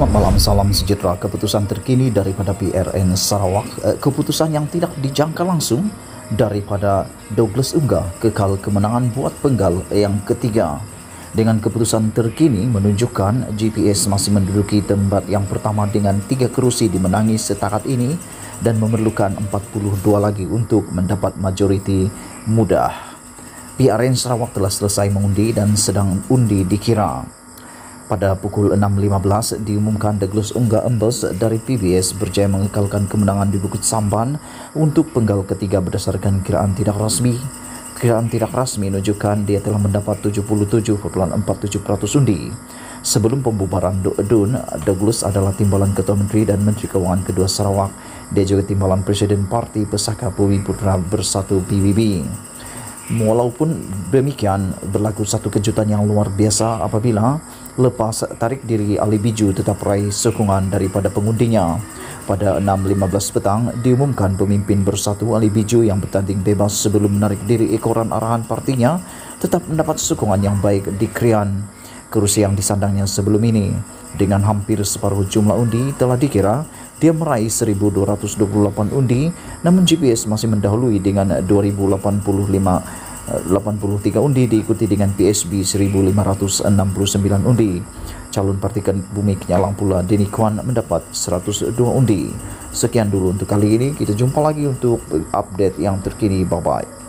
Selamat malam, salam sejahtera. Keputusan terkini daripada PRN Sarawak, eh, keputusan yang tidak dijangka langsung daripada Douglas Ungga kekal kemenangan buat penggal yang ketiga. Dengan keputusan terkini menunjukkan GPS masih menduduki tempat yang pertama dengan tiga kerusi dimenangi setakat ini dan memerlukan 42 lagi untuk mendapat majoriti mudah. PRN Sarawak telah selesai mengundi dan sedang undi dikira. Pada pukul 6.15 diumumkan Douglas Ungga Embes dari PBS berjaya mengekalkan kemenangan di Bukit Samban untuk penggal ketiga berdasarkan kiraan tidak rasmi. Kiraan tidak rasmi menunjukkan dia telah mendapat 77.47% undi. Sebelum pembubaran DUN, Douglas adalah timbalan Ketua Menteri dan Menteri Keuangan kedua Sarawak. Dia juga timbalan Presiden Parti Pesaka Bumi Putra Bersatu PBB. Walaupun demikian, berlaku satu kejutan yang luar biasa apabila lepas tarik diri Ali Biju tetap raih sokongan daripada pengundinya. Pada 6.15 petang, diumumkan pemimpin bersatu Ali Biju yang bertanding bebas sebelum menarik diri ekoran arahan partinya tetap mendapat sokongan yang baik di Krian, kerusi yang disandangnya sebelum ini. Dengan hampir separuh jumlah undi telah dikira, dia meraih 1.228 undi, namun GPS masih mendahului dengan 2.085 83 undi diikuti dengan PSB 1569 undi. Calon Partikan Bumi Kenyalang pula Denny Kwan mendapat 102 undi. Sekian dulu untuk kali ini. Kita jumpa lagi untuk update yang terkini. Bye-bye.